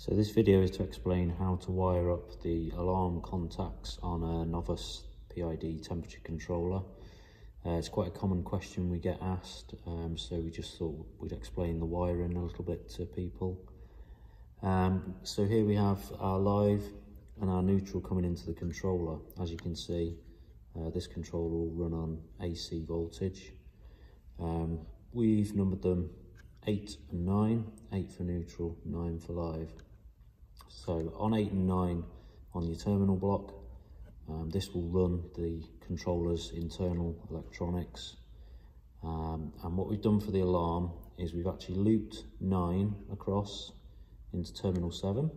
So this video is to explain how to wire up the alarm contacts on a Novus PID temperature controller. Uh, it's quite a common question we get asked, um, so we just thought we'd explain the wiring a little bit to people. Um, so here we have our live and our neutral coming into the controller. As you can see, uh, this controller will run on AC voltage. Um, we've numbered them 8 and 9, 8 for neutral, 9 for live. So on 8 and 9 on your terminal block, um, this will run the controller's internal electronics. Um, and what we've done for the alarm is we've actually looped 9 across into terminal 7.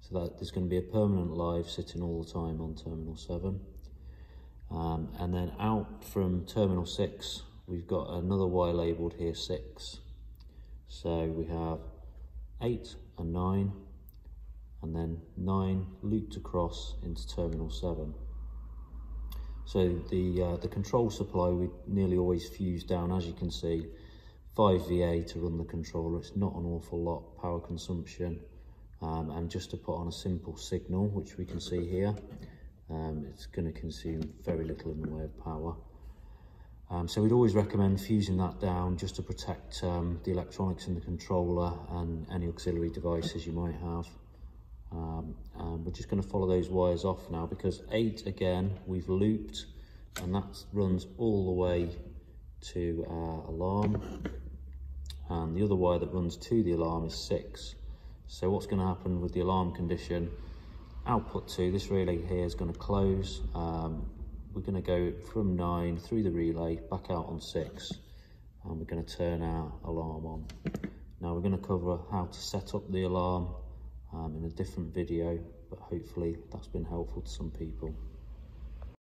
So that there's going to be a permanent live sitting all the time on terminal 7. Um, and then out from terminal 6, we've got another wire labelled here 6. So we have 8 and 9 and then 9 looped across into terminal 7. So the, uh, the control supply we nearly always fuse down, as you can see, 5 VA to run the controller. It's not an awful lot power consumption. Um, and just to put on a simple signal, which we can see here, um, it's going to consume very little in the way of power. Um, so we'd always recommend fusing that down just to protect um, the electronics in the controller and any auxiliary devices you might have. Um, and we're just going to follow those wires off now because 8 again we've looped and that runs all the way to our alarm. And the other wire that runs to the alarm is 6 so what's going to happen with the alarm condition? Output 2 this relay here is going to close. Um, we're going to go from 9 through the relay back out on 6 and we're going to turn our alarm on. Now we're going to cover how to set up the alarm um, in a different video, but hopefully that's been helpful to some people.